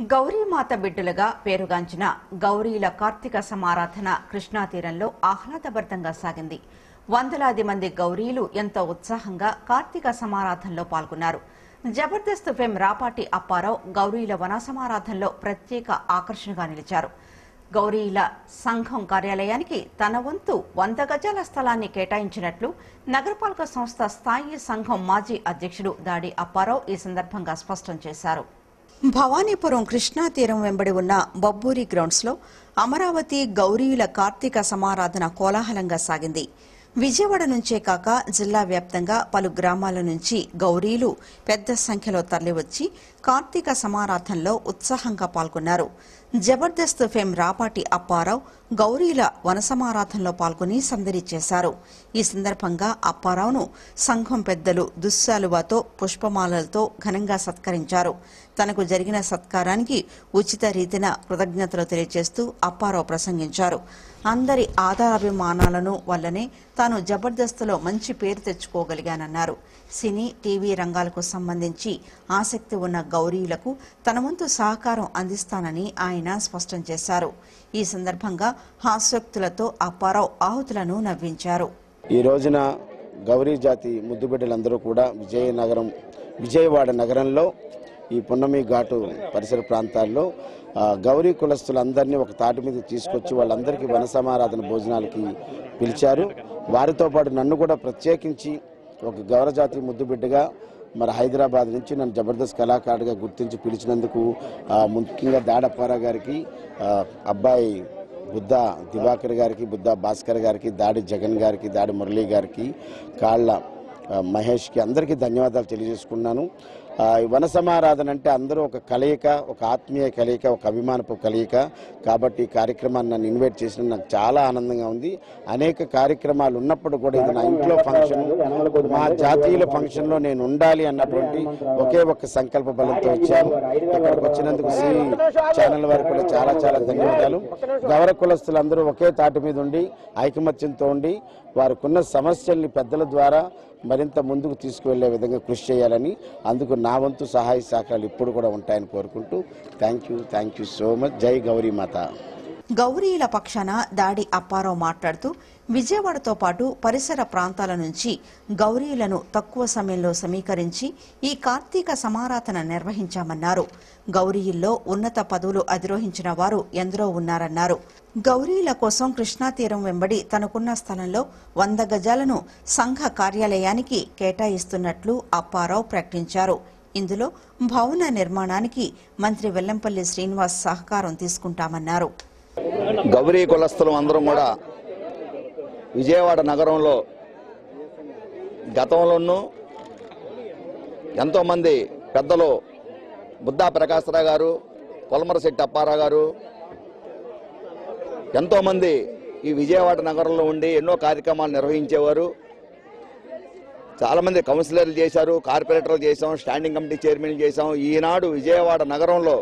గౌరీమాత బిడ్డలుగా పేరుగాంచిన గౌరీల కార్తీక సమారాధన కృష్ణా తీరంలో ఆహ్లాదభరితంగా సాగింది. వందలాది మంది గౌరీలు ఎంతో ఉత్సాహంగా కార్తీక సమారాధనలో పాల్గొన్నారు. జబర్దస్త్ ఫెం రాపాటి అప్పారావు గౌరీల వన సమారాధనలో ప్రత్యేక ఆకర్షణగా నిలిచారు. గౌరీల సంఘం కార్యాలయానికి తన వంతు వంద గజాల స్థలాన్ని కేటాయించినట్లు నగరపాలక సంస్థ స్థాయి సంఘం మాజీ అధ్యక్షుడు దాడి అప్పారావు ఈ సందర్భంగా స్పష్టం చేశారు. భవానీపురం కృష్ణా తీరం వెంబడి ఉన్న బొబ్బూరి గ్రౌండ్స్లో అమరావతి గౌరీల కార్తీక సమారాధన కోలాహలంగా సాగింది. విజయవాడ నుంచే కాక జిల్లా వ్యాప్తంగా పలు గ్రామాల నుంచి గౌరీలు పెద్ద సంఖ్యలో తరలివచ్చి కార్తీక సమారాధనలో ఉత్సాహంగా పాల్గొన్నారు. జబర్దస్త్ ఫేమ్ రాపాటి అప్పారావు గౌరీల వనసమారాధనలో పాల్గొని సందడి చేశారు. ఈ సందర్భంగా అప్పారావును సంఘం పెద్దలు దుస్సాలువాతో పుష్పమాలలతో ఘనంగా సత్కరించారు. తనకు జరిగిన సత్కారానికి ఉచిత రీతిన కృతజ్ఞతలు తెలియజేస్తూ అప్పారావు ప్రసంగించారు. అందరి ఆధారాభిమానాలను వల్లనే తాను జబర్దస్త్లో మంచి పేరు తెచ్చుకోగలిగానన్నారు. సినీ టీవీ రంగాలకు సంబంధించి ఆసక్తి ఉన్న గౌరీలకు తన వంతు సహకారం అందిస్తానని ఆయన స్పష్టం చేశారు. ఈ సందర్భంగా హాస్యోక్తులతో అప్పారావు ఆహుతులను నవ్వించారు. ఈ రోజున గౌరీ జాతి ముద్దుబిడ్డలందరూ కూడా విజయనగరం విజయవాడ నగరంలో ఈ పున్నమి ఘాటు పరిసర ప్రాంతాల్లో గౌరీ కులస్తులందరినీ ఒక తాటి మీద తీసుకొచ్చి వాళ్ళందరికీ వనసమారాధన భోజనాలకి పిలిచారు. వారితో పాటు నన్ను కూడా ప్రత్యేకించి ఒక గౌరజాతి ముద్దుబిడ్డగా మరి హైదరాబాద్ నుంచి నన్ను జబర్దస్త్ కళాకారుడిగా గుర్తించి పిలిచినందుకు ముఖ్యంగా దాడప్పారా గారికి అబ్బాయి బుద్ధ దివాకర్ గారికి బుద్ధ భాస్కర్ గారికి దాడి జగన్ గారికి దాడి మురళీ గారికి కాళ్ళ మహేష్కి అందరికీ ధన్యవాదాలు తెలియజేసుకున్నాను వనసమారాధన వన సమారాధన అంటే అందరూ ఒక కలయిక ఒక ఆత్మీయ కలయిక ఒక అభిమానపు కలయిక. కాబట్టి ఈ కార్యక్రమాన్ని నన్ను ఇన్వైట్ చేసిన నాకు చాలా ఆనందంగా ఉంది. అనేక కార్యక్రమాలు ఉన్నప్పుడు కూడా ఇది నా ఇంట్లో ఫంక్షన్ మా జాతీయుల ఫంక్షన్లో నేను ఉండాలి అన్నటువంటి ఒకే ఒక్క సంకల్ప బలంతో వచ్చాను. ఇక్కడికి వచ్చినందుకు సి ఛానల్ వారికి కూడా చాలా చాలా ధన్యవాదాలు. గౌర కులస్తులందరూ ఒకే తాటి మీద ఉండి ఐకమత్యంతో ఉండి వారికున్న సమస్యల్ని పెద్దల ద్వారా మరింత ముందుకు తీసుకువెళ్ళే విధంగా కృషి చేయాలని అందుకు నా వంతు సహాయ సహకారాలు ఇప్పుడు కూడా ఉంటాయని కోరుకుంటూ thank you thank you so much. జై గౌరీమాత గౌరీల పక్షాన దాడి అప్పారావు మాట్లాడుతూ విజయవాడతో పాటు పరిసర ప్రాంతాల నుంచి గౌరీలను తక్కువ సమయంలో సమీకరించి ఈ కార్తీక సమారాధన నిర్వహించామన్నారు. గౌరీల్లో ఉన్నత పదవులు అధిరోహించిన వారు ఎందరో ఉన్నారన్నారు. గౌరీల కోసం కృష్ణా తీరం వెంబడి తనకున్న స్థలంలో వంద గజాలను సంఘ కార్యాలయానికి కేటాయిస్తున్నట్లు అప్పారావు ప్రకటించారు. ఇందులో భవన నిర్మాణానికి మంత్రి వెల్లంపల్లి శ్రీనివాస్ సహకారం తీసుకుంటామన్నారు. గౌరీ కులస్థలం అందరం కూడా విజయవాడ నగరంలో గతంలోనూ ఎంతోమంది పెద్దలు బుద్ధా ప్రకాశరావు గారు కొలమరశెట్టి అప్పారావు గారు ఎంతోమంది ఈ విజయవాడ నగరంలో ఉండి ఎన్నో కార్యక్రమాలు నిర్వహించేవారు. చాలామంది కౌన్సిలర్లు చేశారు కార్పొరేటర్లు చేశాం స్టాండింగ్ కమిటీ చైర్మన్ చేశాం. ఈనాడు విజయవాడ నగరంలో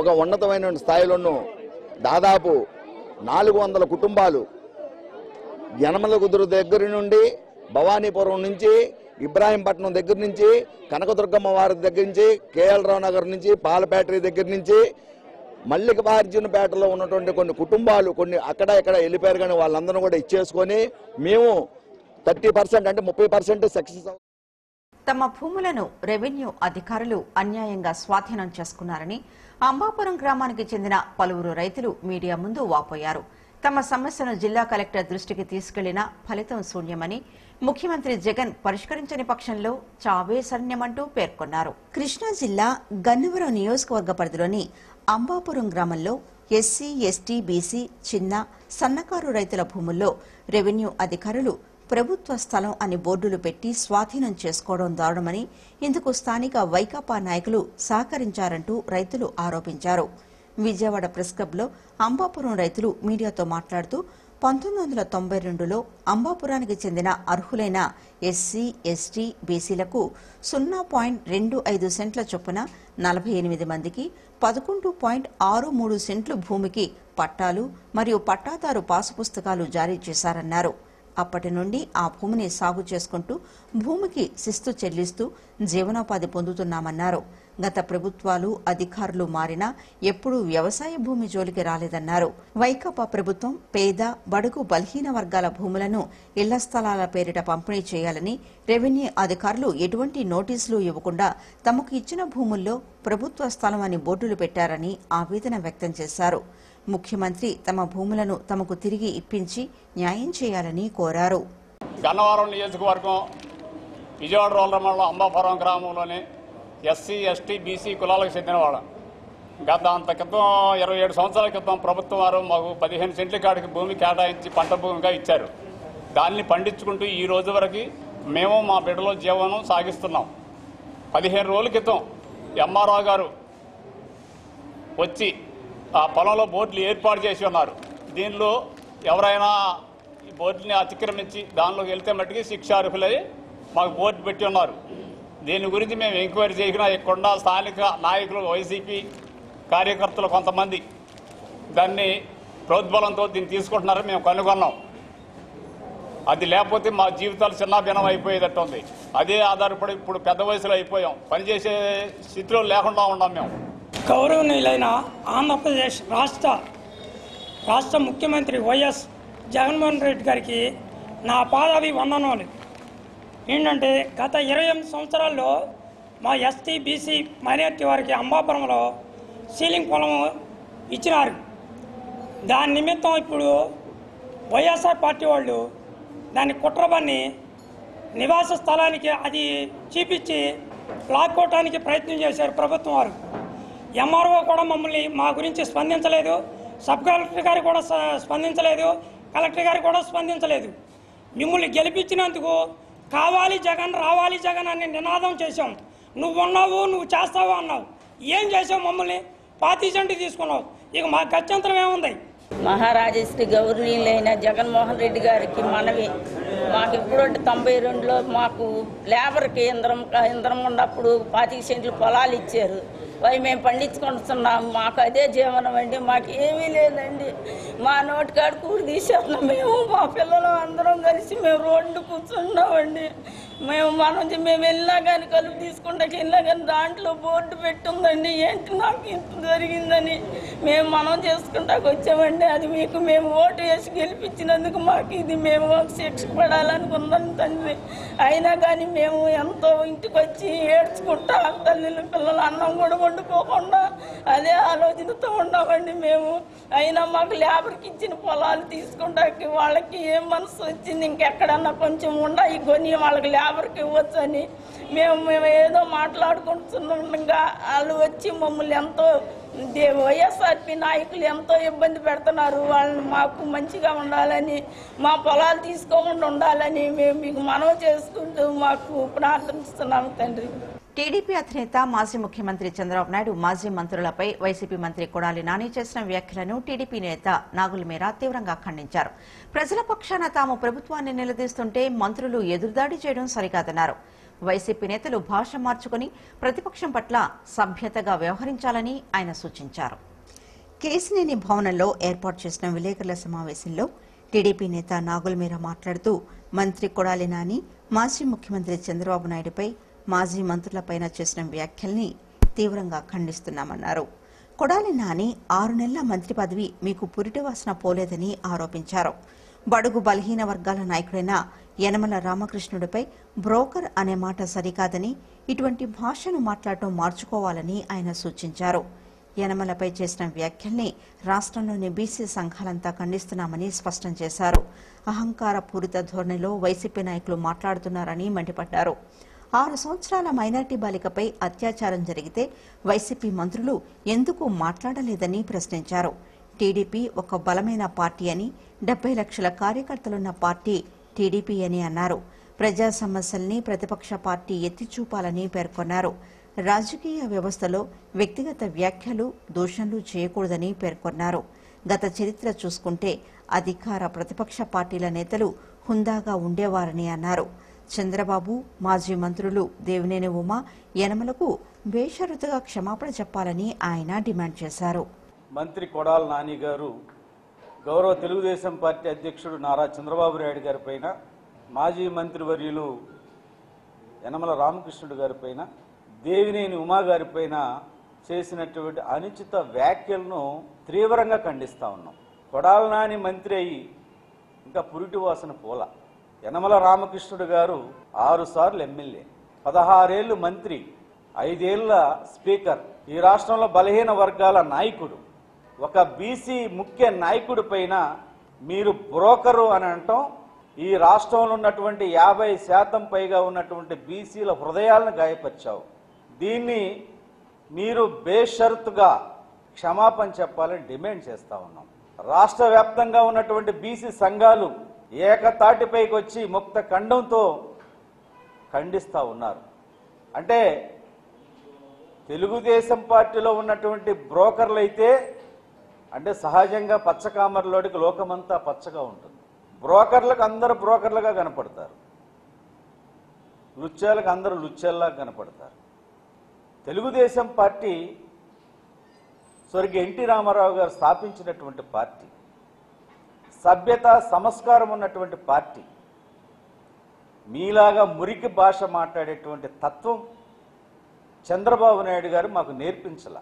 ఒక ఉన్నతమైన స్థాయిలోనూ దాదాపు నాలుగు వందల కుటుంబాలు యనమల కుదురు దగ్గర నుండి భవానీపురం నుంచి ఇబ్రాహీంపట్నం దగ్గర నుంచి కనకదుర్గమ్మ వారి దగ్గర నుంచి కేఎల్ రావు నగర్ నుంచి పాలపేటరీ దగ్గర నుంచి మల్లికార్జునపేటలో ఉన్నటువంటి కొన్ని కుటుంబాలు కొన్ని అక్కడ ఇక్కడ వెళ్ళిపోయారు కానీ వాళ్ళందరూ కూడా ఇచ్చేసుకొని మేము థర్టీ పర్సెంట్ అంటే ముప్పై పర్సెంట్ సక్సెస్ తమ భూములను రెవెన్యూ అధికారులు అన్యాయంగా స్వాధీనం చేసుకున్నారని అంబాపురం గ్రామానికి చెందిన పలువురు రైతులు మీడియా ముందు వాపోయారు. తమ సమస్యను జిల్లా కలెక్టర్ దృష్టికి తీసుకెళ్ళినా ఫలితం శూన్యమని ముఖ్యమంత్రి జగన్ పరిష్కరించని పక్షంలో చావే శరణ్యమంటూ పేర్కొన్నారు. కృష్ణా జిల్లా గన్నవరం నియోజకవర్గ పరిధిలోని అంబాపురం గ్రామంలో ఎస్సీ ఎస్టీ బీసీ చిన్న సన్నకారు రైతుల భూముల్లో రెవెన్యూ అధికారులు ప్రభుత్వ స్థలం అని బోర్డులు పెట్టి స్వాధీనం చేసుకోవడం దారుణమని ఇందుకు స్థానిక వైకాపా నాయకులు సహకరించారంటూ రైతులు ఆరోపించారు. విజయవాడ ప్రెస్ క్లబ్లో అంబాపురం రైతులు మీడియాతో మాట్లాడుతూ పంతొమ్మిది వందల తొంభై రెండులో అంబాపురానికి చెందిన అర్హులైన ఎస్సీ ఎస్టీ బీసీలకు సున్నా పాయింట్ రెండు ఐదు సెంట్ల చొప్పున నలభై ఎనిమిది మందికి పదకొండు పాయింట్ ఆరు మూడు సెంట్లు భూమికి పట్టాలు మరియు పట్టాదారు పాసు పుస్తకాలు జారీ చేశారన్నారు. అప్పటి నుండి ఆ భూమిని సాగు చేసుకుంటూ భూమికి శిస్తు చెల్లిస్తూ జీవనోపాధి పొందుతున్నామన్నారు. గత ప్రభుత్వాలు అధికారులు మారినా ఎప్పుడూ వ్యవసాయ భూమి జోలికి రాలేదన్నారు. వైకాపా ప్రభుత్వం పేద బడుగు బలహీన వర్గాల భూములను ఇళ్ళ స్థలాల పేరిట పంపిణీ చేయాలని రెవెన్యూ అధికారులు ఎటువంటి నోటీసులు ఇవ్వకుండా తమకు ఇచ్చిన భూముల్లో ప్రభుత్వ స్థలం అని బోర్డులు పెట్టారని ఆవేదన వ్యక్తం చేశారు. ముఖ్యమంత్రి తమ భూములను తమకు తిరిగి ఇప్పించి న్యాయం చేయాలని కోరారు. గన్నవరం నియోజకవర్గం విజయవాడ రోడ్ల మండలం అంబాపురం గ్రామంలోని ఎస్సీ ఎస్టీ బీసీ కులాలకు చెందిన వాళ్ళం గత అంత క్రితం ఇరవై ఏడు సంవత్సరాల క్రితం ప్రభుత్వం వారు మాకు పదిహేను సెంట్ల కాడికి భూమి కేటాయించి పంట భూమిగా ఇచ్చారు. దాన్ని పండించుకుంటూ ఈ రోజు వరకు మేము మా బిడ్డలో జీవనం సాగిస్తున్నాం. పదిహేను రోజుల క్రితం ఎంఆర్ఓ గారు వచ్చి ఆ పొలంలో బోర్డులు ఏర్పాటు చేసి ఉన్నారు. దీనిలో ఎవరైనా ఈ బోర్డుని అతిక్రమించి దానిలోకి వెళ్తే మట్టుకి శిక్షార్హులై మాకు బోర్డు పెట్టి ఉన్నారు. దీని గురించి మేము ఎంక్వైరీ చేసినా ఇక్కడ స్థానిక నాయకులు వైసీపీ కార్యకర్తలు కొంతమంది దాన్ని ప్రోద్బలంతో దీన్ని తీసుకుంటున్నారని మేము కనుగొన్నాం. అది లేకపోతే మా జీవితాలు చిన్నాభిన్నం అయిపోయేటట్టు ఉంది. అదే ఆధారపడి ఇప్పుడు పెద్ద వయసులో అయిపోయాం. పనిచేసే స్థితిలో లేకుండా ఉన్నాం మేము. గౌరవనీయులైన ఆంధ్రప్రదేశ్ రాష్ట్ర రాష్ట్ర ముఖ్యమంత్రి వైఎస్ జగన్మోహన్ రెడ్డి గారికి నా పాదావి వందనాలు ఏంటంటే గత ఇరవై ఎనిమిది సంవత్సరాల్లో మా ఎస్టీ బీసీ మైనార్టీ వారికి అంబాపురంలో సీలింగ్ పొలం ఇచ్చినారు. దాని నిమిత్తం ఇప్పుడు వైఎస్ఆర్ పార్టీ వాళ్ళు దాన్ని కుట్రబన్ని నివాస స్థలానికి అది చూపించి లాక్కోవటానికి ప్రయత్నం చేశారు ప్రభుత్వం వారు. ఎంఆర్ఓ కూడా మమ్మల్ని మా గురించి స్పందించలేదు. సబ్ కలెక్టర్ గారు కూడా స్పందించలేదు. కలెక్టర్ గారు కూడా స్పందించలేదు. మిమ్మల్ని గెలిపించినందుకు కావాలి జగన్ రావాలి జగన్ అని నినాదం చేశాం. నువ్వు ఉన్నావు నువ్వు చేస్తావు అన్నావు. ఏం చేసావు మమ్మల్ని? పాతి సెంటు తీసుకున్నావు. ఇక మా గత్యంతరం ఏముంది? మహారాజశ్రీ గౌరీలైన జగన్మోహన్ రెడ్డి గారికి మనవి. మాకు ఇప్పుడు తొంభై రెండులో మాకు లేబర్కి ఇంద్రం కేంద్రం ఉన్నప్పుడు పాతిక సెంట్లు పొలాలు ఇచ్చారు. అవి మేము పండించుకుంటున్నాం మాకు అదే జీవనం అండి మాకు ఏమీ లేదండి. మా నోటికాడ కూడి తీసేస్తున్నాం మేము మా పిల్లలు అందరం కలిసి మేము రోడ్డు కూర్చున్నామండి. మేము మనం మేము వెళ్ళినా కానీ కలుపు తీసుకుంటాకి వెళ్ళినా కానీ దాంట్లో బోర్డు పెట్టుందండి. ఏంటి నాకు ఇంత జరిగిందని? మేము మనం చేసుకుంటాకు వచ్చామండి. అది మీకు మేము ఓటు వేసి గెలిపించినందుకు మాకు ఇది మేము శిక్ష పడాలనుకుందని తండ్రి అయినా కానీ మేము ఎంతో ఇంటికి వచ్చి ఏడ్చుకుంటా తల్లిని పిల్లలు అన్నం కూడా వండుకోకుండా అదే ఆలోచనతో ఉన్నామండి మేము. అయినా మాకు లేబర్కి ఇచ్చిన పొలాలు తీసుకుంటాకి వాళ్ళకి ఏం మనసు వచ్చింది? ఇంకెక్కడన్నా కొంచెం ఉన్నాయి కొని వాళ్ళకి లేబర్కి ఇవ్వచ్చు అని మేము మేము ఏదో మాట్లాడుకుంటుండగా వాళ్ళు వచ్చి మమ్మల్ని ఎంతో వైఎస్ఆర్పి నాయకులు ఎంతో ఇబ్బంది పెడుతున్నారు. వాళ్ళని మాకు మంచిగా ఉండాలని మా పొలాలు తీసుకోకుండా ఉండాలని మేము మీకు మనవి చేసుకుంటూ మాకు ప్రార్థిస్తున్నాము తండ్రి. టీడీపీ అధినేత మాజీ ముఖ్యమంత్రి చంద్రబాబు నాయుడు మాజీ మంత్రులపై వైసీపీ మంత్రి కొడాలి నాని చేసిన వ్యాఖ్యలను టీడీపీ నేత నాగుల మీరా తీవ్రంగా ఖండించారు. ప్రజల పక్షాన తాము ప్రభుత్వాన్ని నిలదీస్తుంటే మంత్రులు ఎదురుదాడి చేయడం సరికాదన్నారు. వైసీపీ నేతలు భాష మార్చుకుని ప్రతిపక్షం పట్ల సభ్యతగా వ్యవహరించాలని ఆయన సూచించారు. కేసినేని భవనంలో ఏర్పాటు చేసిన విలేకరుల సమావేశంలో టీడీపీ నేత నాగుల మీరా మాట్లాడుతూ మంత్రి కొడాలి నాని మాజీ ముఖ్యమంత్రి చంద్రబాబు నాయుడుపై మాజీ మంత్రులపైన చేసిన వ్యాఖ్యల్ని తీవ్రంగా ఖండిస్తున్నామన్నారు. కొడాలి నాని ఆరు నెలల మంత్రి పదవి మీకు పురిటి వాసన పోలేదని ఆరోపించారు. బడుగు బలహీన వర్గాల నాయకుడైన యనమల రామకృష్ణుడిపై బ్రోకర్ అనే మాట సరికాదని ఇటువంటి భాషను మాట్లాడటం మార్చుకోవాలని ఆయన సూచించారు. యనమలపై చేసిన వ్యాఖ్యల్ని రాష్ట్రంలోని బీసీ సంఘాలంతా ఖండిస్తున్నామని స్పష్టం చేశారు. అహంకార పూరిత ధోరణిలో వైసీపీ నాయకులు మాట్లాడుతున్నారని మండిపడ్డారు. ఆరు సంవత్సరాల మైనార్టీ బాలికపై అత్యాచారం జరిగితే వైసీపీ మంత్రులు ఎందుకు మాట్లాడలేదని ప్రశ్నించారు. టీడీపీ ఒక బలమైన పార్టీ అని డెబ్బై లక్షల కార్యకర్తలున్న పార్టీ టీడీపీ అని అన్నారు. ప్రజా సమస్యల్ని ప్రతిపక్ష పార్టీ ఎత్తిచూపాలని పేర్కొన్నారు. రాజకీయ వ్యవస్థలో వ్యక్తిగత వ్యాఖ్యలు దూషణలు చేయకూడదని పేర్కొన్నారు. గత చరిత్ర చూసుకుంటే అధికార ప్రతిపక్ష పార్టీల నేతలు హుందాగా ఉండేవారని అన్నారు. చంద్రబాబు మాజీ మంత్రులు దేవినేని ఉమా యనమలకు బేషరతుగా క్షమాపణ చెప్పాలని ఆయన డిమాండ్ చేశారు. మంత్రి కొడాల నాని గారు గౌరవ తెలుగుదేశం పార్టీ అధ్యక్షుడు నారా చంద్రబాబు నాయుడు గారి పైన మాజీ మంత్రివర్యులు యనమల రామకృష్ణుడు గారి పైన దేవినేని ఉమా గారి పైన చేసినటువంటి అనుచిత వ్యాఖ్యలను తీవ్రంగా ఖండిస్తా ఉన్నాం. కొడాల నాని మంత్రి అయి ఇంకా పురిటి వాసన పోలా. యనమల రామకృష్ణుడు గారు ఆరుసార్లు ఎమ్మెల్యే. పదహారేళ్ళు మంత్రి ఐదేళ్ళ స్పీకర్ ఈ రాష్ట్రంలో బలహీన వర్గాల నాయకుడు. ఒక బీసీ ముఖ్య నాయకుడి పైన మీరు బ్రోకరు అని అంటాం. ఈ రాష్ట్రంలో ఉన్నటువంటి యాభై శాతం పైగా ఉన్నటువంటి బీసీల హృదయాలను గాయపరిచావు. దీన్ని మీరు బేషరతుగా క్షమాపణ చెప్పాలని డిమాండ్ చేస్తా ఉన్నాం. రాష్ట్ర వ్యాప్తంగా ఉన్నటువంటి బీసీ సంఘాలు ఏకతాటిపైకి వచ్చి ముక్త ఖండంతో ఖండిస్తూ ఉన్నారు. అంటే తెలుగుదేశం పార్టీలో ఉన్నటువంటి బ్రోకర్లు అయితే అంటే సహజంగా పచ్చకామర్లోడికి లోకమంతా పచ్చగా ఉంటుంది. బ్రోకర్లకు అందరూ బ్రోకర్లుగా కనపడతారు. లుచ్చేలకు అందరూ లుచ్చేల్లా కనపడతారు. తెలుగుదేశం పార్టీ స్వర్గీయ ఎన్టీ రామారావు గారు స్థాపించినటువంటి పార్టీ. సభ్యత సంస్కారం ఉన్నటువంటి పార్టీ మీలాగా మురికి భాష మాట్లాడేటువంటి తత్వం చంద్రబాబు నాయుడు గారు మాకు నేర్పించాల.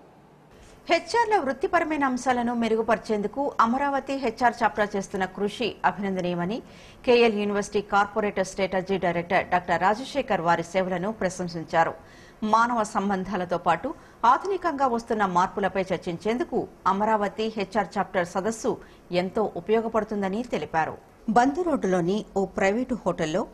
హెచ్ఆర్ల వృత్తిపరమైన అంశాలను మెరుగుపరిచేందుకు అమరావతి హెచ్ఆర్ చాప్టర్ చేస్తున్న కృషి అభినందనీయమని KL university corporator strategy director doctor Rajasekhar వారి సేవలను ప్రశంసించారు. మానవ సంబంధాలతో పాటు ఆధునికంగా వస్తున్న మార్పులపై చర్చించేందుకు అమరావతి హెచ్ఆర్ చాప్టర్ సదస్సు ఎంతో ఉపయోగపడుతుందని తెలిపారు. బంద్ రోడ్డులోని ఓ ప్రైవేటు హోటల్లో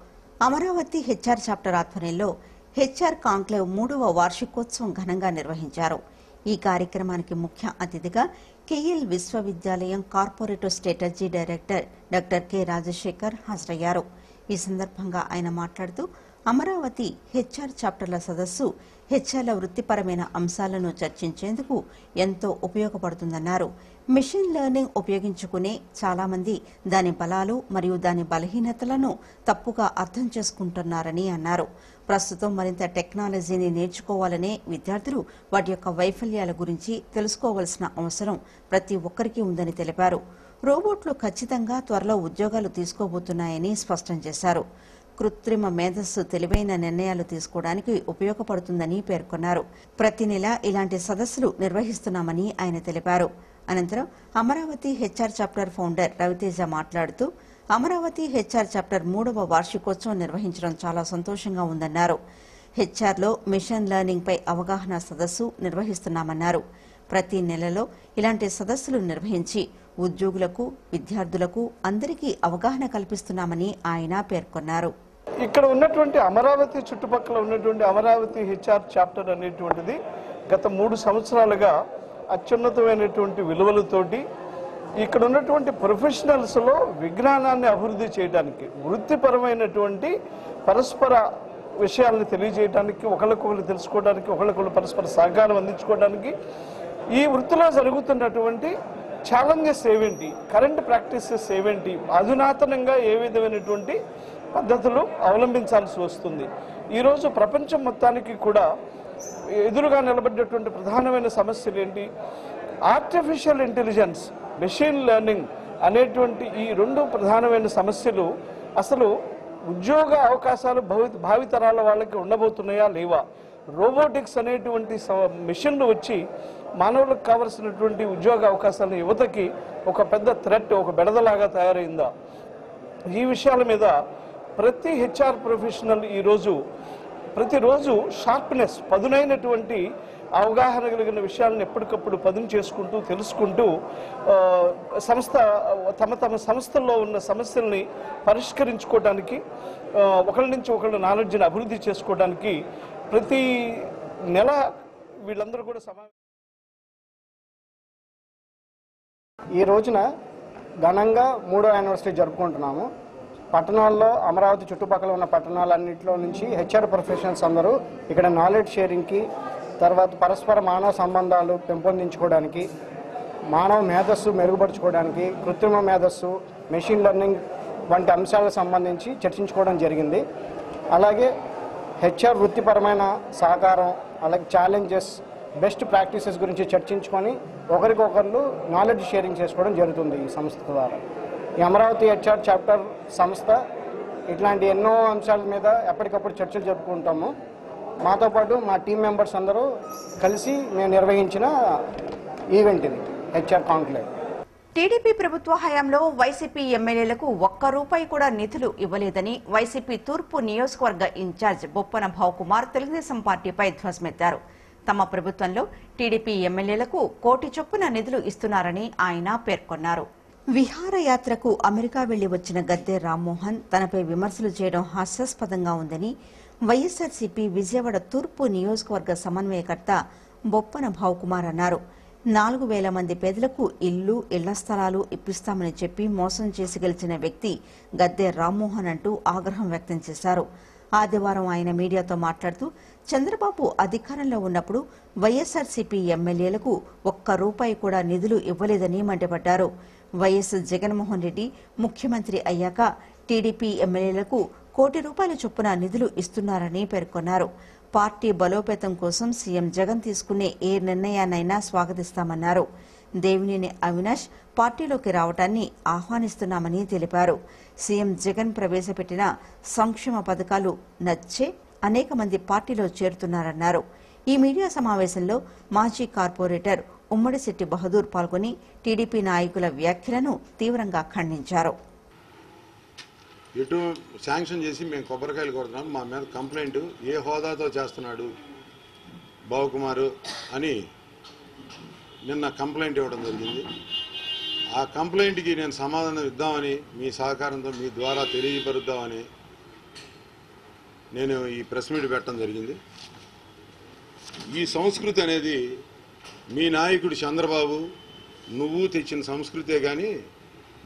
అమరావతి హెచ్ఆర్ చాప్టర్ ఆధ్వర్యంలో హెచ్ఆర్ కాంక్లేవ్ మూడవ వార్షికోత్సవం ఘనంగా నిర్వహించారు. ఈ కార్యక్రమానికి ముఖ్య అతిథిగా కేఎల్ విశ్వవిద్యాలయం corporative strategy director doctor K Rajasekhar హాజరయ్యారు. ఈ సందర్భంగా ఆయన మాట్లాడుతూ అమరావతి హెచ్ఆర్ చాప్టర్ల సదస్సు హెచ్ఆర్ల వృత్తిపరమైన అంశాలను చర్చించేందుకు ఎంతో ఉపయోగపడుతుందన్నారు. మిషన్ లెర్నింగ్ ఉపయోగించుకునే చాలామంది దాని బలాలు మరియు దాని బలహీనతలను తప్పుగా అర్థం చేసుకుంటున్నారని అన్నారు. ప్రస్తుతం మరింత టెక్నాలజీని నేర్చుకోవాలనే విద్యార్థులు వాటి యొక్క వైఫల్యాల గురించి తెలుసుకోవాల్సిన అవసరం ప్రతి ఒక్కరికి ఉందని తెలిపారు. రోబోట్లు ఖచ్చితంగా త్వరలో ఉద్యోగాలు తీసుకోబోతున్నాయని స్పష్టం చేశారు. కృత్రిమ మేధస్సు తెలివైన నిర్ణయాలు తీసుకోవడానికి ఉపయోగపడుతుందని పేర్కొన్నారు. ప్రతి నెల ఇలాంటి సదస్సులు నిర్వహిస్తున్నామని ఆయన తెలిపారు. అనంతరం Amaravati HR chapter founder Raviteja మాట్లాడుతూ అమరావతి హెచ్ఆర్ చాప్టర్ మూడవ వార్షికోత్సవం నిర్వహించడం చాలా సంతోషంగా ఉందన్నారు. హెచ్ఆర్లో మిషన్ లెర్నింగ్ పై అవగాహన సదస్సు నిర్వహిస్తున్నామన్నారు. ప్రతి నెలలో ఇలాంటి సదస్సులు నిర్వహించి ఉద్యోగులకు విద్యార్థులకు అందరికీ అవగాహన కల్పిస్తున్నామని ఆయన పేర్కొన్నారు. ఇక్కడ ఉన్నటువంటి అమరావతి చుట్టుపక్కల ఉన్నటువంటి అమరావతి హెచ్ఆర్ చాప్టర్ అనేటువంటిది గత మూడు సంవత్సరాలుగా అత్యున్నతమైనటువంటి విలువలతోటి ఇక్కడ ఉన్నటువంటి ప్రొఫెషనల్స్లో విజ్ఞానాన్ని అభివృద్ధి చేయడానికి వృత్తిపరమైనటువంటి పరస్పర విషయాలను తెలియజేయడానికి ఒకరికొకరు తెలుసుకోవడానికి ఒకరికొకరు పరస్పర సహకారం అందించుకోవడానికి ఈ వృత్తిలో జరుగుతున్నటువంటి ఛాలెంజెస్ ఏవేంటి కరెంట్ ప్రాక్టీసెస్ ఏవేంటి అధునాతనంగా ఏ విధమైనటువంటి పద్ధతులు అవలంబించాల్సి వస్తుంది. ఈరోజు ప్రపంచం మొత్తానికి కూడా ఎదురుగా నిలబడ్డటువంటి ప్రధానమైన సమస్యలు ఏంటి? ఆర్టిఫిషియల్ ఇంటెలిజెన్స్ మెషిన్ లెర్నింగ్ అనేటువంటి ఈ రెండు ప్రధానమైన సమస్యలు అసలు ఉద్యోగ అవకాశాలు భవి భావితరాల వాళ్ళకి ఉండబోతున్నాయా లేవా? రోబోటిక్స్ అనేటువంటి మిషన్లు వచ్చి మానవులకు కావలసినటువంటి ఉద్యోగ అవకాశాలను యువతకి ఒక పెద్ద థ్రెట్ ఒక బెడదలాగా తయారైందా? ఈ విషయాల మీద ప్రతి హెచ్ఆర్ ప్రొఫెషనల్ ఈరోజు ప్రతిరోజు షార్ప్నెస్ పదునైనటువంటి అవగాహన కలిగిన విషయాలను ఎప్పటికప్పుడు పదును చేసుకుంటూ తెలుసుకుంటూ సంస్థ తమ తమ సంస్థల్లో ఉన్న సమస్యల్ని పరిష్కరించుకోవడానికి ఒకళ్ళ ఒకరి నుంచి ఒకళ్ళ నాలెడ్జ్ని అభివృద్ధి చేసుకోవడానికి ప్రతి నెల వీళ్ళందరూ కూడా సమా ఈ రోజున ఘనంగా మూడో యానివర్సరీ జరుపుకుంటున్నాము. పట్టణాల్లో అమరావతి చుట్టుపక్కల ఉన్న పట్టణాలన్నింటిలో నుంచి హెచ్ఆర్ ప్రొఫెషనల్స్ అందరూ ఇక్కడ నాలెడ్జ్ షేరింగ్కి తర్వాత పరస్పర మానవ సంబంధాలు పెంపొందించుకోవడానికి మానవ మేధస్సు మెరుగుపరుచుకోవడానికి కృత్రిమ మేధస్సు మెషిన్ లెర్నింగ్ వంటి అంశాలకు సంబంధించి చర్చించుకోవడం జరిగింది. అలాగే హెచ్ఆర్ వృత్తిపరమైన సహకారం అలాగే ఛాలెంజెస్ బెస్ట్ ప్రాక్టీసెస్ గురించి చర్చించుకొని ఒకరికొకరు నాలెడ్జ్ షేరింగ్ చేసుకోవడం జరుగుతుంది ఈ సంస్థ ద్వారా. ఈ అమరావతి హెచ్ఆర్ చాప్టర్ సంస్థ ఇట్లాంటి ఎన్నో అంశాల మీద ఎప్పటికప్పుడు చర్చలు జరుపుకుంటాము. మాతో పాటు మా టీం మెంబర్స్ అందరూ కలిసి మేము నిర్వహించిన ఈవెంట్ ఇది హెచ్ఆర్ కాన్క్లేవ్ టీడీపీ ప్రభుత్వ హయాంలో వైసీపీ ఎమ్మెల్యేలకు ఒక్క రూపాయి కూడా నిధులు ఇవ్వలేదని వైసీపీ తూర్పు నియోజకవర్గ ఇన్ఛార్జ్ బొప్పన భావకుమార్ తెలుగుదేశం పార్టీపై ధ్వజమెత్తారు. తమ ప్రభుత్వంలో టీడీపీ ఎమ్మెల్యేలకు కోటి చొప్పున నిధులు ఇస్తున్నారని ఆయన పేర్కొన్నారు. విహారయాత్రకు అమెరికా వెళ్ళి వచ్చిన గద్దె రామ్మోహన్ తనపై విమర్శలు చేయడం హాస్యాస్పదంగా ఉందని వైఎస్సార్సీపీ విజయవాడ తూర్పు నియోజకవర్గ సమన్వయకర్త బొప్పన భావకుమార్ అన్నారు. నాలుగు వేల మంది పేదలకు ఇల్లు ఇళ్ళ స్థలాలు ఇప్పిస్తామని చెప్పి మోసం చేసి గెలిచిన వ్యక్తి గద్దె రామ్మోహన్ అంటూ ఆగ్రహం వ్యక్తం చేశారు. ఆదివారం ఆయన మీడియాతో మాట్లాడుతూ చంద్రబాబు అధికారంలో ఉన్నప్పుడు వైఎస్సార్సీపీ ఎమ్మెల్యేలకు ఒక్క రూపాయి కూడా నిధులు ఇవ్వలేదని మండిపడ్డారు. వైఎస్ జగన్మోహన్ రెడ్డి ముఖ్యమంత్రి అయ్యాక టీడీపీ ఎమ్మెల్యేలకు కోటి రూపాయల చొప్పున నిధులు ఇస్తున్నారని పేర్కొన్నారు. పార్టీ బలోపేతం కోసం సీఎం జగన్ తీసుకునే ఏ నిర్ణయాన్నైనా స్వాగతిస్తామన్నారు. దేవినేని అవినాష్ పార్టీలోకి రావటాన్ని ఆహ్వానిస్తున్నామని తెలిపారు. సీఎం జగన్ ప్రవేశపెట్టిన సంక్షేమ పథకాలు నచ్చే అనేక మంది పార్టీలో చేరుతున్నారన్నారు. ఈ మీడియా సమావేశంలో మాజీ కార్పొరేటర్ ఉమ్మడిశెట్టి బహదూర్ పాల్గొని టీడీపీ నాయకుల వ్యాఖ్యలను తీవ్రంగా ఖండించారు. ఎటు శాంక్షన్ చేసి మేము కొబ్బరికాయలు కొడుతున్నాం. మా మీద కంప్లైంట్ ఏ హోదాతో చేస్తున్నాడు బావకుమారు అని నిన్న కంప్లైంట్ ఇవ్వడం జరిగింది. ఆ కంప్లైంట్కి నేను సమాధానం ఇద్దామని మీ సహకారంతో మీ ద్వారా తెలియపరుద్దామని నేను ఈ ప్రెస్ మీట్ పెట్టడం జరిగింది. ఈ సంస్కృతి అనేది మీ నాయకుడు చంద్రబాబు నువ్వు తెచ్చిన సంస్కృతే కానీ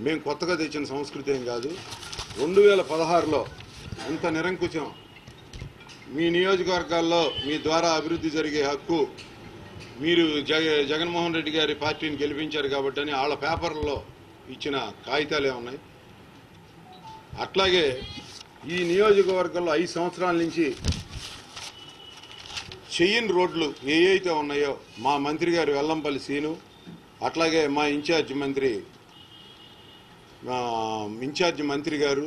మేము కొత్తగా తెచ్చిన సంస్కృతి ఏం కాదు. రెండు వేల పదహారులో ఇంత నిరంకుశం మీ నియోజకవర్గాల్లో మీ ద్వారా అభివృద్ధి జరిగే హక్కు మీరు జగ జగన్మోహన్ రెడ్డి గారి పార్టీని గెలిపించారు కాబట్టి అని వాళ్ళ పేపర్లలో ఇచ్చిన కాగితాలే ఉన్నాయి. అట్లాగే ఈ నియోజకవర్గంలో ఐదు సంవత్సరాల నుంచి చెయ్యని రోడ్లు ఏ అయితే ఉన్నాయో మా మంత్రి గారు వెల్లంపల్లి సీను అట్లాగే మా ఇన్ఛార్జ్ మంత్రి ఇన్ఛార్జ్ మంత్రి గారు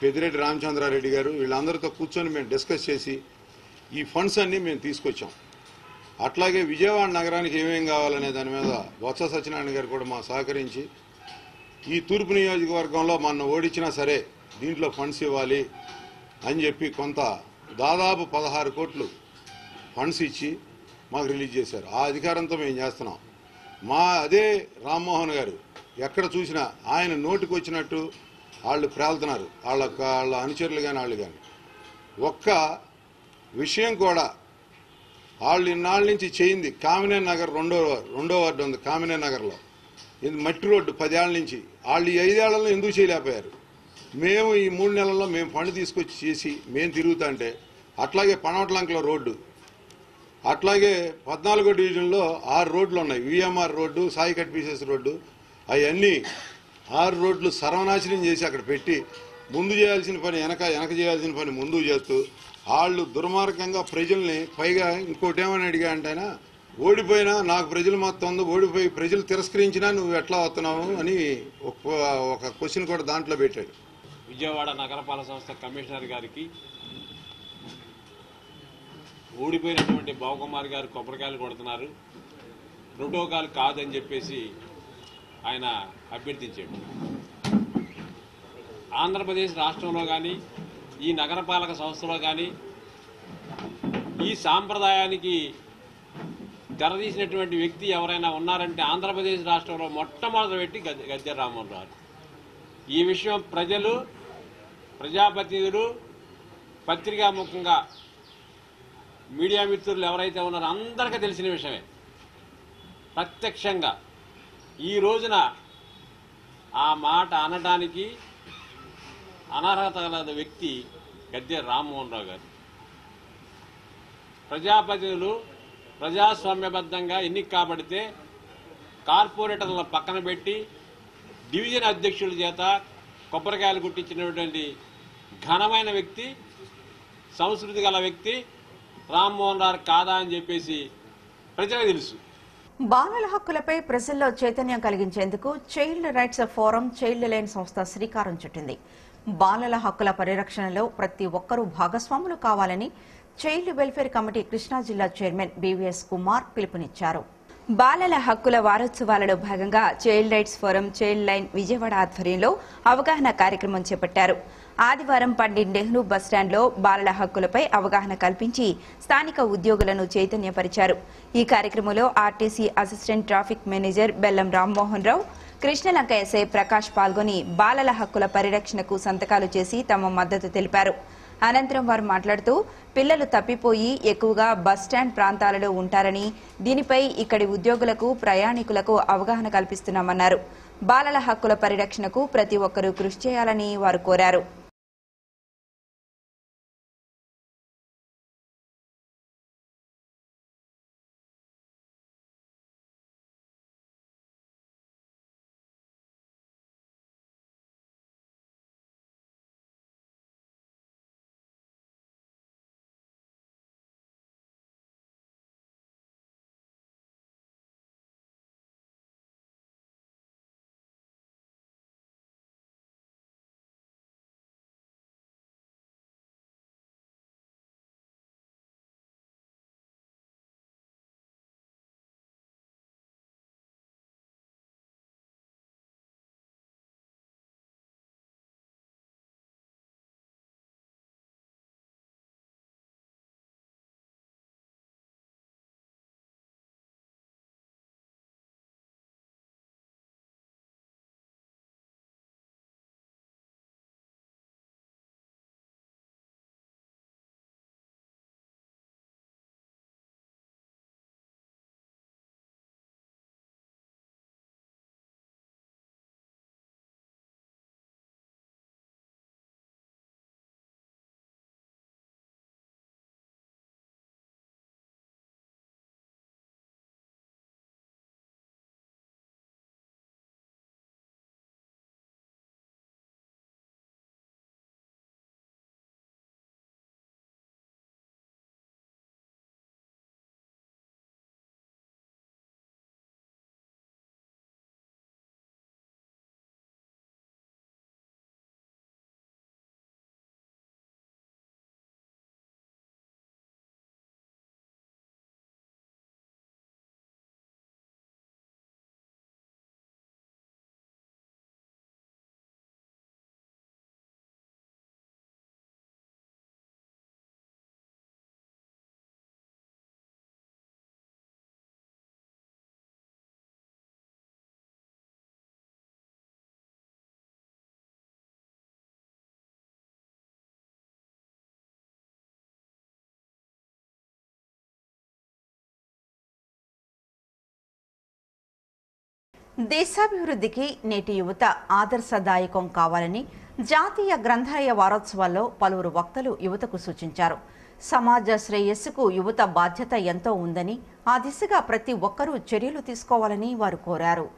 పెద్దిరెడ్డి రామచంద్రారెడ్డి గారు వీళ్ళందరితో కూర్చొని మేము డిస్కస్ చేసి ఈ ఫండ్స్ అన్నీ మేము తీసుకొచ్చాం. అట్లాగే విజయవాడ నగరానికి ఏమేం కావాలనే దాని మీద బొత్స సత్యనారాయణ గారు కూడా మా సహకరించి ఈ తూర్పు నియోజకవర్గంలో మన ఓడించినా సరే దీంట్లో ఫండ్స్ ఇవ్వాలి అని చెప్పి కొంత దాదాపు పదహారు కోట్లు ఫండ్స్ ఇచ్చి మాకు రిలీజ్ చేశారు. ఆ అధికారంతో మేము చేస్తున్నాం. మా అదే రామ్మోహన్ గారు ఎక్కడ చూసినా ఆయన నోటికి వచ్చినట్టు వాళ్ళు ప్రేల్తున్నారు వాళ్ళ వాళ్ళ అనుచరులు కానీ వాళ్ళు కానీ ఒక్క విషయం కూడా వాళ్ళు ఇన్నాళ్ళ నుంచి చేయింది కామినే నగర్ రెండో రెండో వార్డు ఉంది కామినే నగర్లో. ఇది మట్టి రోడ్డు పదేళ్ళ నుంచి. వాళ్ళు ఈ ఐదేళ్ళలో ఎందుకు చేయలేకపోయారు? మేము ఈ మూడు నెలల్లో మేము ఫండ్ తీసుకొచ్చి చేసి మేము తిరుగుతుంటే అట్లాగే పనవట్లంకలో రోడ్డు. అట్లాగే పద్నాలుగో డివిజన్లో ఆరు రోడ్లు ఉన్నాయి VMR road Sai cut pieces road అవన్నీ ఆరు రోడ్లు సర్వనాశనం చేసి అక్కడ పెట్టి ముందు చేయాల్సిన పని వెనక వెనక చేయాల్సిన పని ముందు చేస్తూ వాళ్ళు దుర్మార్గంగా ప్రజల్ని పైగా ఇంకోటి ఏమని అడిగా అంటే ఆయన ఓడిపోయినా నాకు ప్రజలు మొత్తం ఓడిపోయి ప్రజలు తిరస్కరించినా నువ్వు ఎట్లా వస్తున్నావు? అని ఒక ఒక క్వశ్చన్ కూడా దాంట్లో పెట్టాడు. విజయవాడ నగరపాలక సంస్థ కమిషనర్ గారికి ఊడిపోయినటువంటి బావకుమార్ గారు కొబ్బరికాయలు కొడుతున్నారు. ప్రోటోకాల్ కాదని చెప్పేసి ఆయన అభ్యర్థించాడు. ఆంధ్రప్రదేశ్ రాష్ట్రంలో కానీ ఈ నగరపాలక సంస్థలో కానీ ఈ సాంప్రదాయానికి తెరదీసినటువంటి వ్యక్తి ఎవరైనా ఉన్నారంటే ఆంధ్రప్రదేశ్ రాష్ట్రంలో మొట్టమొదటి పెట్టి గద్దె గద్దె రామ్మోహన్ రావు. ఈ విషయం ప్రజలు ప్రజాప్రతినిధులు పత్రికాముఖంగా మీడియా మిత్రులు ఎవరైతే ఉన్నారో అందరికీ తెలిసిన విషయమే. ప్రత్యక్షంగా ఈ రోజున ఆ మాట అనడానికి అనర్హత గల వ్యక్తి గద్దె రామ్మోహన్ రావు గారు. ప్రజాప్రతినిధులు ప్రజాస్వామ్యబద్ధంగా ఎన్నిక కాబడితే కార్పొరేటర్లను పక్కన పెట్టి డివిజన్ అధ్యక్షుల చేత కొబ్బరికాయలు గుట్టించినటువంటి ఘనమైన వ్యక్తి సంస్కృతి గల వ్యక్తి రామ్మోహన్ రావు కాదా అని చెప్పేసి ప్రజలకు తెలుసు. బాలల హక్కులపై ప్రజల్లో చైతన్యం కలిగించేందుకు child rights forum child line సంస్థ శ్రీకారం చుట్టింది. బాలల హక్కుల పరిరక్షణలో ప్రతి ఒక్కరూ భాగస్వాములు కావాలని చైల్డ్ వెల్ఫేర్ కమిటీ కృష్ణా జిల్లా చైర్మన్ బీవీఎస్ కుమార్ పిలుపునిచ్చారు. బాలల హక్కుల వారోత్సవాలలో భాగంగా child rights forum child line Vijayawada ఆధ్వర్యంలో అవగాహన కార్యక్రమం చేపట్టారు. ఆదివారం పండిట్ నెహ్రూ బస్టాండ్లో బాలల హక్కులపై అవగాహన కల్పించి స్థానిక ఉద్యోగులను చైతన్యపరిచారు. ఈ కార్యక్రమంలో RTC assistant traffic manager Bellam Rammohan Rao Krishnalanka SI Prakash పాల్గొని బాలల హక్కుల పరిరక్షణకు సంతకాలు చేసి తమ మద్దతు తెలిపారు. అనంతరం వారు మాట్లాడుతూ పిల్లలు తప్పిపోయి ఎక్కువగా బస్టాండ్ ప్రాంతాలలో ఉంటారని దీనిపై ఇక్కడి ఉద్యోగులకు ప్రయాణికులకు అవగాహన కల్పిస్తున్నామన్నారు. బాలల హక్కుల పరిరక్షణకు ప్రతి ఒక్కరూ కృషి చేయాలని వారు కోరారు. దేశాభివృద్ధికి నేటి యువత ఆదర్శదాయకం కావాలని జాతీయ గ్రంథాలయ వారోత్సవాల్లో పలువురు వక్తలు యువతకు సూచించారు. సమాజ శ్రేయస్సుకు యువత బాధ్యత ఎంతో ఉందని ఆ దిశగా ప్రతి ఒక్కరూ చర్యలు తీసుకోవాలని వారు కోరారు.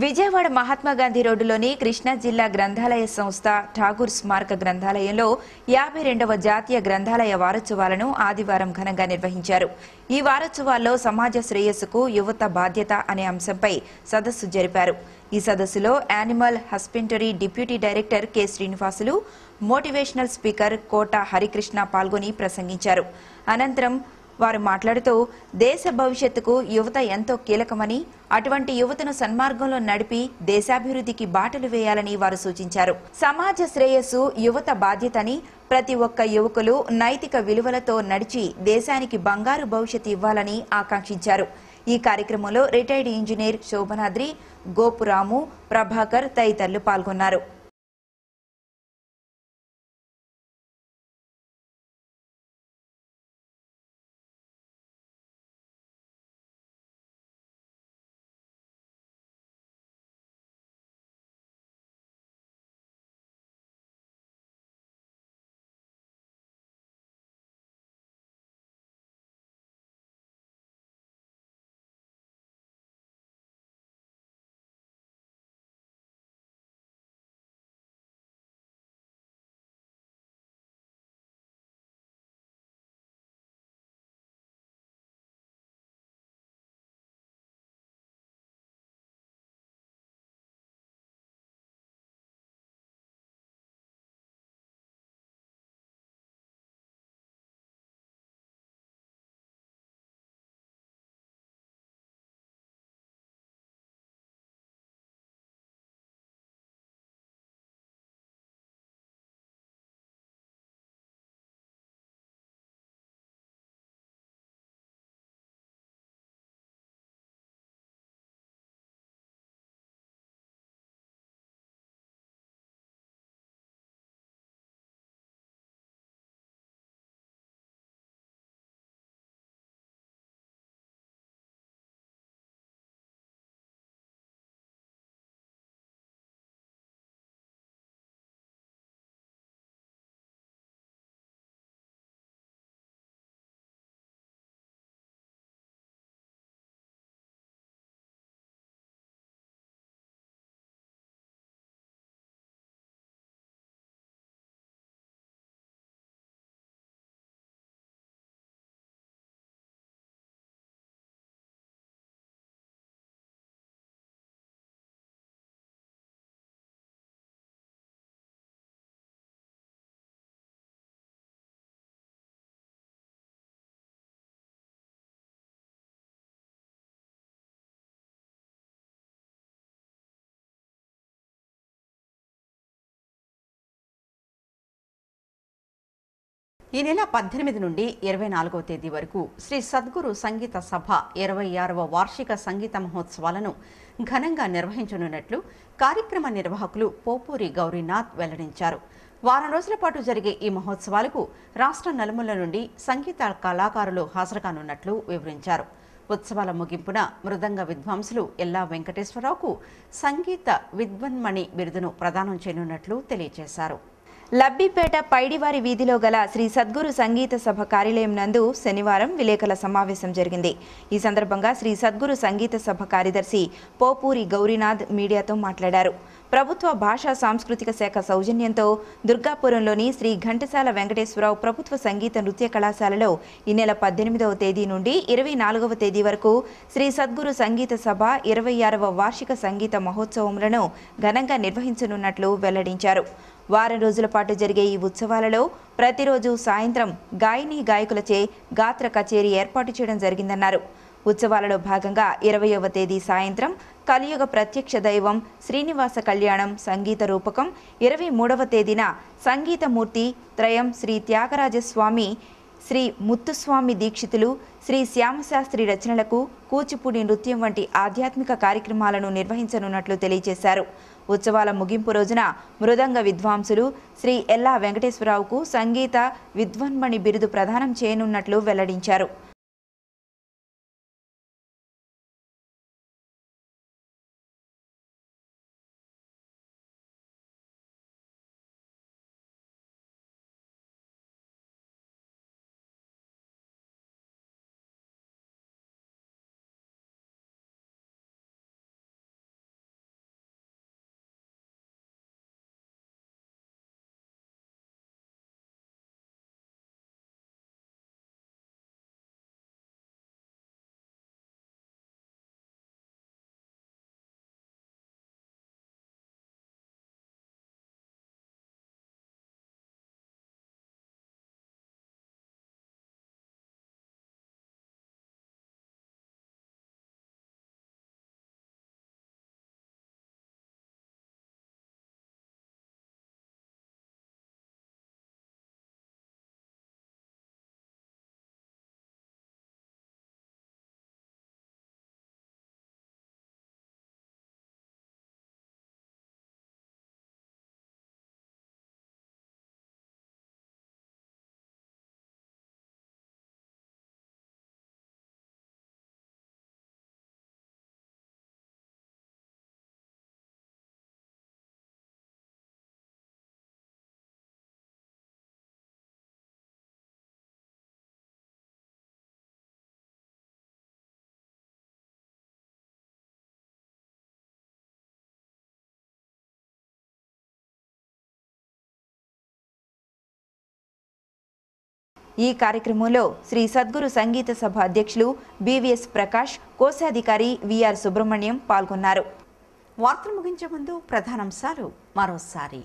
విజయవాడ మహాత్మా గాంధీ రోడ్డులోని కృష్ణా జిల్లా గ్రంథాలయ సంస్థ ఠాగూర్ స్మారక గ్రంథాలయంలో యాభై రెండవ జాతీయ గ్రంథాలయ వారోత్సవాలను ఆదివారం ఘనంగా నిర్వహించారు. ఈ వారోత్సవాల్లో సమాజ శ్రేయస్సుకు యువత బాధ్యత అనే అంశంపై సదస్సు జరిపారు. ఈ సదస్సులో animal husbandry deputy director K. Srinivasulu motivational speaker Kota Harikrishna పాల్గొని ప్రసంగించారు. అనంతరం వారు మాట్లాడుతూ దేశ భవిష్యత్తుకు యువత ఎంతో కీలకమని అటువంటి యువతను సన్మార్గంలో నడిపి దేశాభివృద్ధికి బాటలు వేయాలని వారు సూచించారు. సమాజ శ్రేయస్సు యువత బాధ్యతని ప్రతి ఒక్క యువకులు నైతిక విలువలతో నడిచి దేశానికి బంగారు భవిష్యత్తు ఇవ్వాలని ఆకాంక్షించారు. ఈ కార్యక్రమంలో రిటైర్డ్ ఇంజనీర్ శోభనాద్రి గోపురాము ప్రభాకర్ తదితరులు పాల్గొన్నారు. ఈ నెల పద్దెనిమిది నుండి ఇరవై నాలుగవ తేదీ వరకు శ్రీ సద్గురు సంగీత సభ ఇరవై ఆరవ వార్షిక సంగీత మహోత్సవాలను ఘనంగా నిర్వహించనున్నట్లు కార్యక్రమ నిర్వాహకులు పోపూరి గౌరీనాథ్ వెల్లడించారు. వారం రోజుల పాటు జరిగే ఈ మహోత్సవాలకు రాష్ట్ర నలుమూల నుండి సంగీత కళాకారులు హాజరుకానున్నట్లు వివరించారు. ఉత్సవాల ముగింపున మృదంగ విద్వాంసులు ఎల్లా వెంకటేశ్వరరావుకు సంగీత విద్వన్మణి బిరుదును ప్రదానం చేయనున్నట్లు తెలియజేశారు. లబ్బిపేట పైడివారి వీధిలో గల శ్రీ సద్గురు సంగీత సభ కార్యాలయం నందు శనివారం విలేకరుల సమావేశం జరిగింది. ఈ సందర్భంగా శ్రీ సద్గురు సంగీత సభ కార్యదర్శి పోపూరి గౌరీనాథ్ మీడియాతో మాట్లాడారు. ప్రభుత్వ భాషా సాంస్కృతిక శాఖ సౌజన్యంతో దుర్గాపురంలోని శ్రీ ఘంటసాల వెంకటేశ్వరరావు ప్రభుత్వ సంగీత నృత్య కళాశాలలో ఈ నెల పద్దెనిమిదవ తేదీ నుండి ఇరవై నాలుగవ తేదీ వరకు శ్రీ సద్గురు సంగీత సభ ఇరవై ఆరవ వార్షిక సంగీత మహోత్సవములను ఘనంగా నిర్వహించనున్నట్లు వెల్లడించారు. వారం రోజుల పాటు జరిగే ఈ ఉత్సవాలలో ప్రతిరోజు సాయంత్రం గాయని గాయకులచే గాత్ర కచేరీ ఏర్పాటు చేయడం జరిగిందన్నారు. ఉత్సవాలలో భాగంగా ఇరవయవ తేదీ సాయంత్రం కలియుగ ప్రత్యక్ష దైవం శ్రీనివాస కళ్యాణం సంగీత రూపకం ఇరవై మూడవ తేదీన సంగీతమూర్తి త్రయం శ్రీ త్యాగరాజస్వామి శ్రీ ముత్తుస్వామి దీక్షితులు శ్రీ శ్యామశాస్త్రి రచనలకు కూచిపూడి నృత్యం వంటి ఆధ్యాత్మిక కార్యక్రమాలను నిర్వహించనున్నట్లు తెలియజేశారు. ఉత్సవాల ముగింపు రోజున మృదంగ విద్వాంసులు శ్రీ ఎల్లా వెంకటేశ్వరరావుకు సంగీత విద్వన్మణి బిరుదు ప్రదానం చేయనున్నట్లు వెల్లడించారు. ఈ కార్యక్రమంలో శ్రీ సద్గురు సంగీత సభ అధ్యక్షులు బీవీఎస్ ప్రకాష్ కోశాధికారి విఆర్ సుబ్రహ్మణ్యం పాల్గొన్నారు. వార్తలు ముగించే ముందు ప్రధానాంశాలు మరోసారి.